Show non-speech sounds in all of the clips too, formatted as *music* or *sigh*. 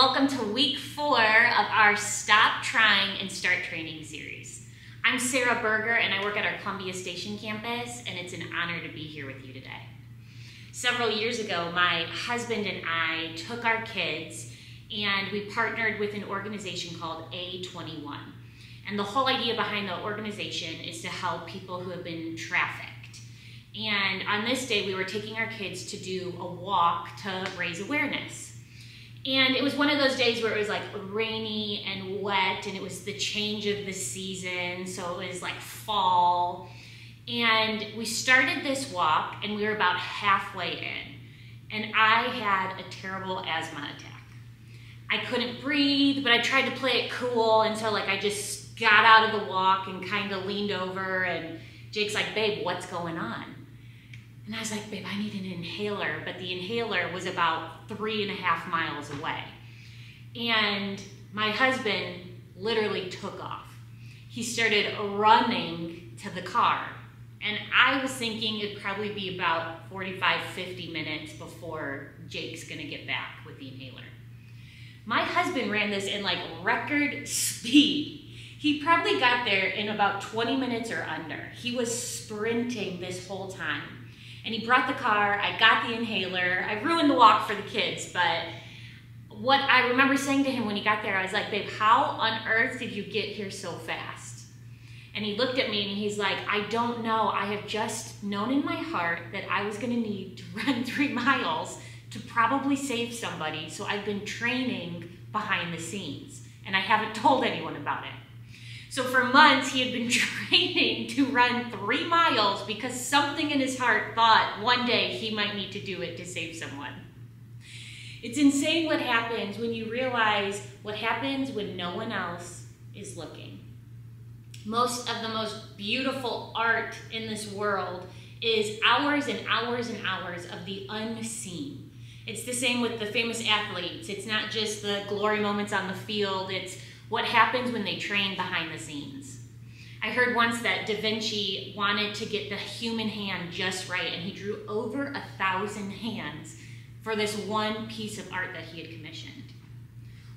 welcome to week four of our Stop Trying and Start Training series. I'm Sarah Berger and I work at our Columbia Station campus, and it's an honor to be here with you today. Several years ago, my husband and I took our kids and we partnered with an organization called A21. And the whole idea behind the organization is to help people who have been trafficked. And on this day, we were taking our kids to do a walk to raise awareness. And it was one of those days where it was like rainy and wet, and it was the change of the season, so it was like fall. And we started this walk, and we were about halfway in, and I had a terrible asthma attack. I couldn't breathe, but I tried to play it cool, and so like I just got out of the walk and kind of leaned over, and Jake's like, "Babe, what's going on?" And I was like, babe, I need an inhaler. But the inhaler was about three and a half miles away. And my husband literally took off. He started running to the car. And I was thinking it'd probably be about 45, 50 minutes before Jake's gonna get back with the inhaler. My husband ran this in like record speed. He probably got there in about 20 minutes or under. He was sprinting this whole time and he brought the car. I got the inhaler. I ruined the walk for the kids, but what I remember saying to him when he got there, I was like, babe, how on earth did you get here so fast? And he looked at me and he's like, I don't know. I have just known in my heart that I was going to need to *laughs* run three miles to probably save somebody. So I've been training behind the scenes and I haven't told anyone about it. So for months, he had been *laughs* training to run three miles because something in his heart thought one day he might need to do it to save someone. It's insane what happens when you realize what happens when no one else is looking. Most of the most beautiful art in this world is hours and hours and hours of the unseen. It's the same with the famous athletes. It's not just the glory moments on the field, it's what happens when they train behind the scenes. I heard once that Da Vinci wanted to get the human hand just right, and he drew over a thousand hands for this one piece of art that he had commissioned.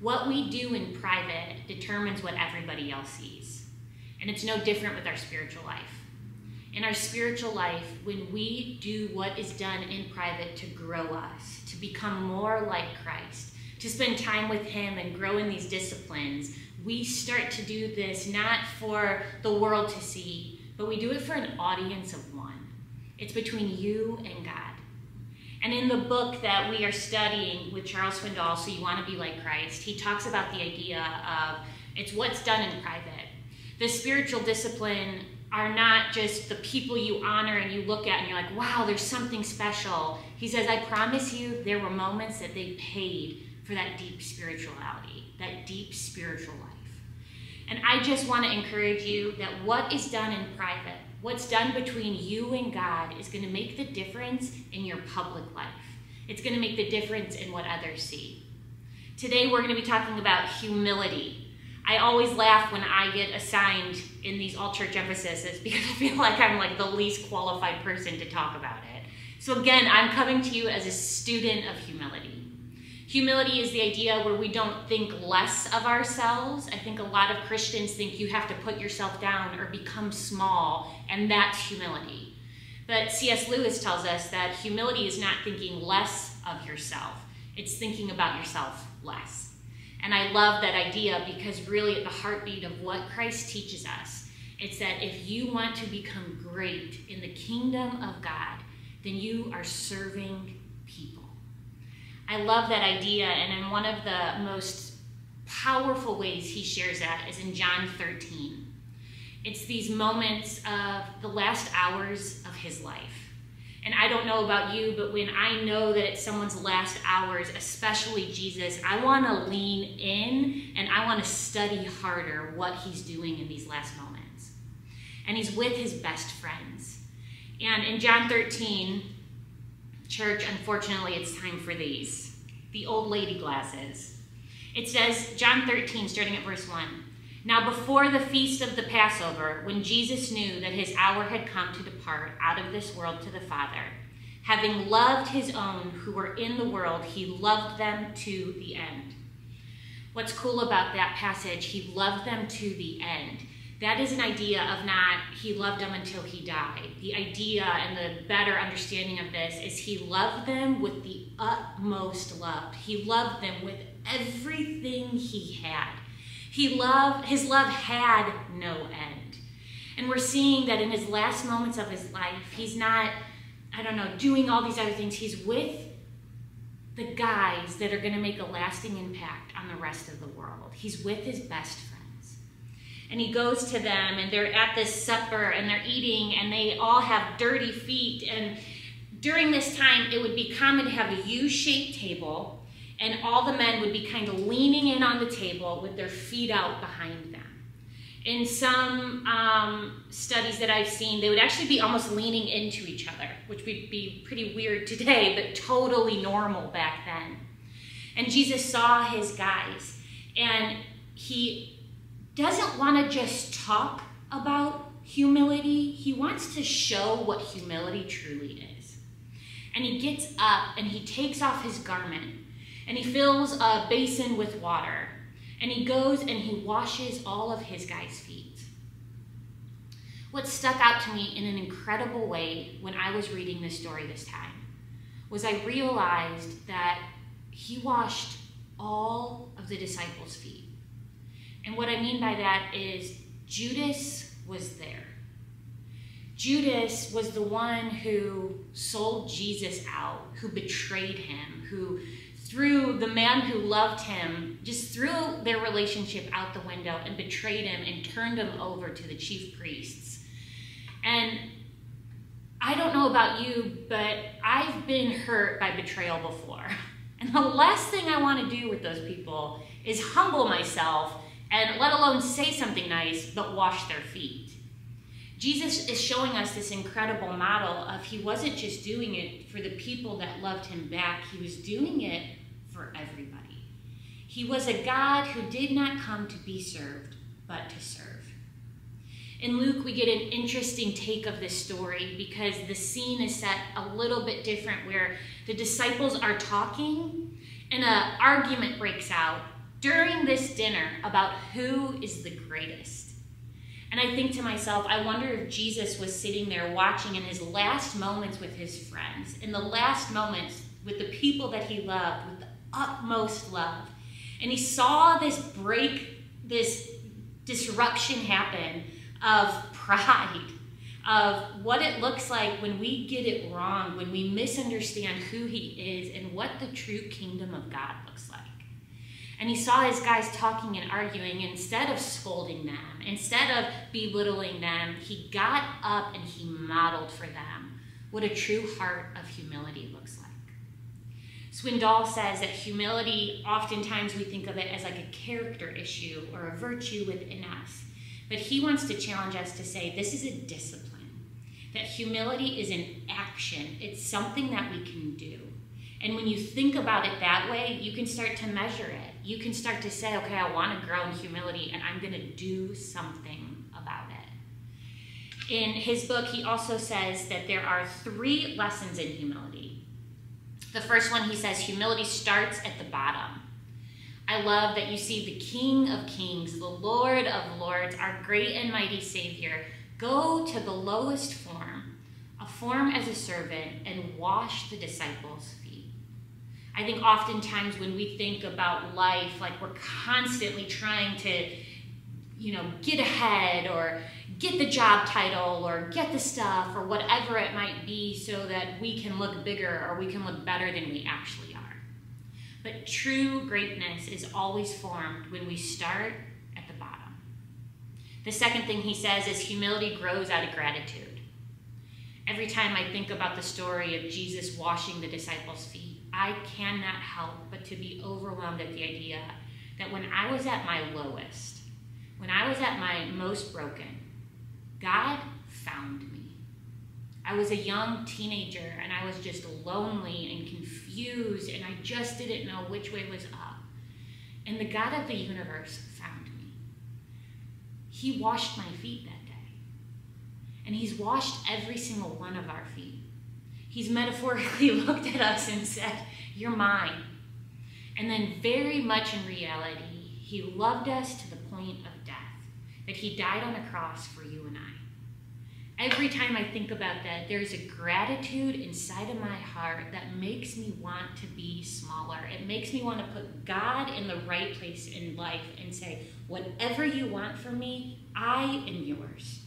What we do in private determines what everybody else sees. And it's no different with our spiritual life. In our spiritual life, when we do what is done in private to grow us, to become more like Christ, to spend time with Him and grow in these disciplines, we start to do this not for the world to see, but we do it for an audience of one. It's between you and God. And in the book that we are studying with Charles Swindoll, So You Want to Be Like Christ, he talks about the idea of it's what's done in private. The spiritual discipline are not just the people you honor and you look at and you're like, wow, there's something special. He says, I promise you, there were moments that they paid for that deep spirituality, that deep spiritual life. And I just want to encourage you that what is done in private, what's done between you and God, is going to make the difference in your public life. It's going to make the difference in what others see. Today, we're going to be talking about humility. I always laugh when I get assigned in these all church emphases because I feel like I'm like the least qualified person to talk about it. So, again, I'm coming to you as a student of humility. Humility is the idea where we don't think less of ourselves. I think a lot of Christians think you have to put yourself down or become small, and that's humility. But C.S. Lewis tells us that humility is not thinking less of yourself, it's thinking about yourself less. And I love that idea because, really, at the heartbeat of what Christ teaches us, it's that if you want to become great in the kingdom of God, then you are serving I love that idea, and in one of the most powerful ways he shares that is in John 13. It's these moments of the last hours of his life. And I don't know about you, but when I know that it's someone's last hours, especially Jesus, I want to lean in and I want to study harder what he's doing in these last moments. And he's with his best friends. And in John 13, Church, unfortunately, it's time for these the old lady glasses. It says, John 13, starting at verse 1. Now, before the feast of the Passover, when Jesus knew that his hour had come to depart out of this world to the Father, having loved his own who were in the world, he loved them to the end. What's cool about that passage, he loved them to the end. That is an idea of not he loved them until he died. The idea and the better understanding of this is he loved them with the utmost love. He loved them with everything he had. He loved his love had no end. And we're seeing that in his last moments of his life, he's not I don't know, doing all these other things. He's with the guys that are going to make a lasting impact on the rest of the world. He's with his best friends. And he goes to them, and they're at this supper, and they're eating, and they all have dirty feet. And during this time, it would be common to have a U shaped table, and all the men would be kind of leaning in on the table with their feet out behind them in some um, studies that I've seen, they would actually be almost leaning into each other, which would be pretty weird today, but totally normal back then. And Jesus saw his guys, and he doesn't want to just talk about humility, he wants to show what humility truly is. And he gets up and he takes off his garment and he fills a basin with water and he goes and he washes all of his guys' feet. What stuck out to me in an incredible way when I was reading this story this time was I realized that he washed all of the disciples' feet. And what I mean by that is Judas was there. Judas was the one who sold Jesus out, who betrayed him, who threw the man who loved him, just threw their relationship out the window and betrayed him and turned him over to the chief priests. And I don't know about you, but I've been hurt by betrayal before. *laughs* And the last thing I want to do with those people is humble myself and let alone say something nice, but wash their feet. Jesus is showing us this incredible model of he wasn't just doing it for the people that loved him back, he was doing it for everybody. He was a God who did not come to be served, but to serve. In Luke, we get an interesting take of this story because the scene is set a little bit different where the disciples are talking and an argument breaks out during this dinner about who is the greatest. And I think to myself, I wonder if Jesus was sitting there watching in his last moments with his friends, in the last moments with the people that he loved, with the utmost love. And he saw this break, this disruption happen of *laughs* pride, of what it looks like when we get it wrong, when we misunderstand who he is and what the true kingdom of God looks like. And he saw his guys talking and arguing. Instead of scolding them, instead of belittling them, he got up and he modeled for them what a true heart of humility looks like. Swindoll says that humility, oftentimes we think of it as like a character issue or a virtue within us. But he wants to challenge us to say this is a discipline, that humility is an action, it's something that we can do. And when you think about it that way, you can start to measure it. You can start to say, okay, I want to grow in humility and I'm going to do something about it. In his book, he also says that there are three lessons in humility. The first one, he says, humility starts at the bottom. I love that you see the King of Kings, the Lord of Lords, our great and mighty Savior, go to the lowest form, a form as a servant, and wash the disciples'. I think oftentimes when we think about life, like we're constantly trying to, you know, get ahead or get the job title or get the stuff or whatever it might be so that we can look bigger or we can look better than we actually are. But true greatness is always formed when we start at the bottom. The second thing he says is humility grows out of gratitude. Every time I think about the story of Jesus washing the disciples' feet, I cannot help but to be overwhelmed at the idea that when I was at my lowest, when I was at my most broken, God found me. I was a young teenager and I was just lonely and confused and I just didn't know which way was up. And the God of the universe found me. He washed my feet that day. And He's washed every single one of our feet. He's metaphorically *laughs* looked at us and said, You're mine. And then, very much in reality, he loved us to the point of death, that he died on a cross for you and I. Every time I think about that, there's a gratitude inside of my heart that makes me want to be smaller. It makes me want to put God in the right place in life and say, whatever you want from me, I am yours.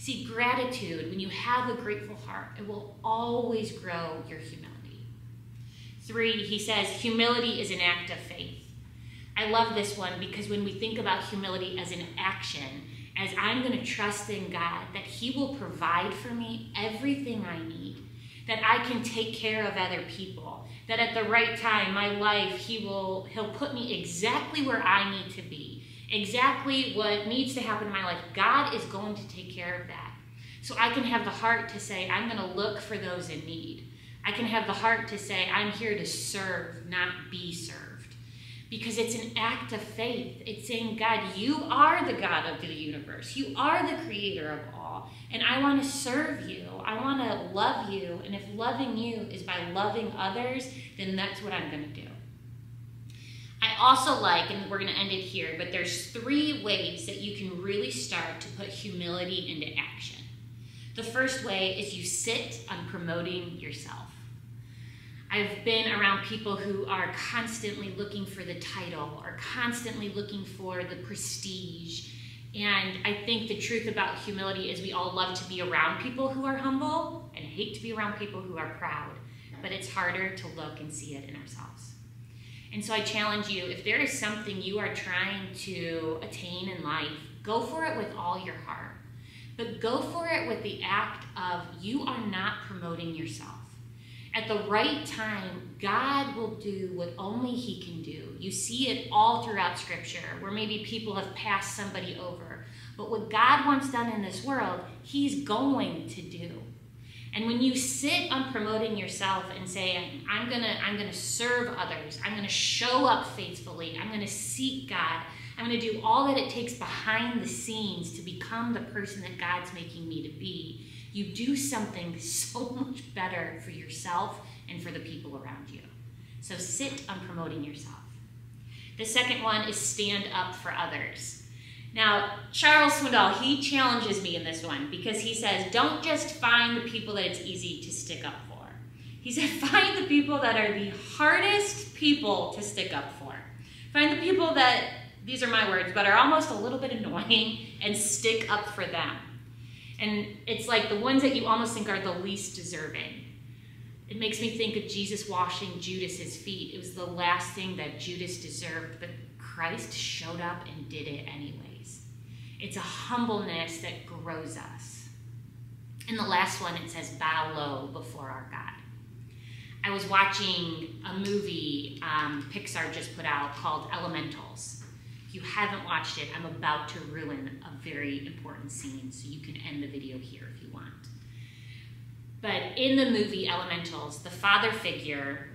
See, gratitude, when you have a grateful heart, it will always grow your humility. Three, he says, humility is an act of faith. I love this one because when we think about humility as an action, as I'm going to trust in God that He will provide for me everything I need, that I can take care of other people, that at the right time, my life, He will, He'll put me exactly where I need to be, exactly what needs to happen in my life. God is going to take care of that. So I can have the heart to say, I'm going to look for those in need. I can have the heart to say, I'm here to serve, not be served because it's an act of faith. It's saying, God, you are the God of the universe. You are the creator of all. And I want to serve you. I want to love you. And if loving you is by loving others, then that's what I'm going to do. I also like, and we're going to end it here, but there's three ways that you can really start to put humility into action. The first way is you sit on promoting yourself. I've been around people who are constantly looking for the title or constantly looking for the prestige. And I think the truth about humility is we all love to be around people who are humble and hate to be around people who are proud. But it's harder to look and see it in ourselves. And so I challenge you if there is something you are trying to attain in life, go for it with all your heart. But go for it with the act of you are not promoting yourself. At the right time, God will do what only He can do. You see it all throughout Scripture, where maybe people have passed somebody over. But what God wants done in this world, He's going to do. And when you sit on promoting yourself and say, I'm gonna, I'm gonna serve others, I'm gonna show up faithfully, I'm gonna seek God, I'm gonna do all that it takes behind the scenes to become the person that God's making me to be, you do something *laughs* so much better for yourself and for the people around you. So sit on promoting yourself. The second one is stand up for others. Now, Charles Swindoll, he challenges me in this one because he says, don't just find the people that it's easy to stick up for. He said, *laughs* find the people that are the hardest people to stick up for. Find the people that, these are my words, but are almost a little bit *laughs* annoying and stick up for them. And it's like the ones that you almost think are the least deserving. It makes me think of Jesus washing Judas's feet. It was the last thing that Judas deserved, but Christ showed up and did it anyways. It's a humbleness that grows us. And the last one, it says, bow low before our God. I was watching a movie um, Pixar just put out called Elementals. If you haven't watched it, I'm about to ruin a very important scene, so you can end the video here if you want. But in the movie Elementals, the father figure,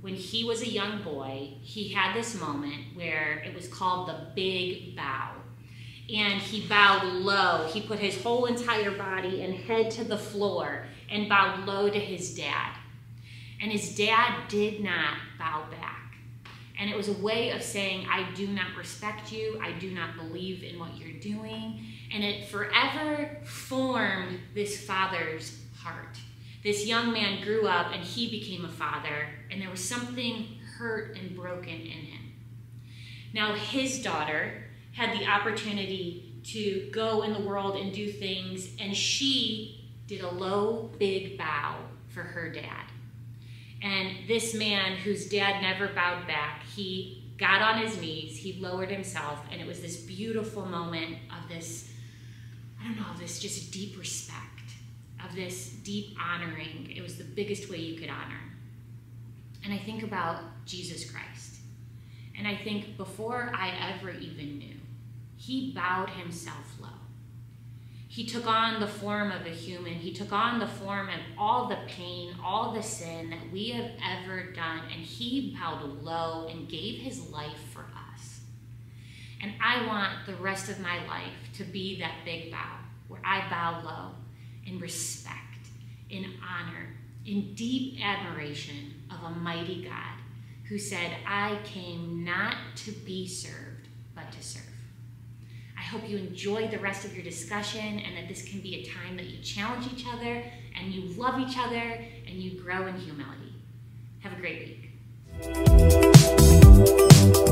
when he was a young boy, he had this moment where it was called the big bow. And he bowed low. He put his whole entire body and head to the floor and bowed low to his dad. And his dad did not bow back. And it was a way of saying, I do not respect you, I do not believe in what you're doing. And it forever formed this father's heart. This young man grew up and he became a father, and there was something hurt and broken in him. Now, his daughter had the opportunity to go in the world and do things, and she did a low, big bow for her dad. And this man, whose dad never bowed back, he got on his knees, he lowered himself, and it was this beautiful moment of this, I don't know, this just deep respect, of this deep honoring. It was the biggest way you could honor. And I think about Jesus Christ. And I think before I ever even knew, he bowed himself low. He took on the form of a human. He took on the form of all the pain, all the sin that we have ever done, and he bowed low and gave his life for us. And I want the rest of my life to be that big bow, where I bow low in respect, in honor, in deep admiration of a mighty God who said, I came not to be served, but to serve hope you enjoy the rest of your discussion and that this can be a time that you challenge each other and you love each other and you grow in humility. Have a great week.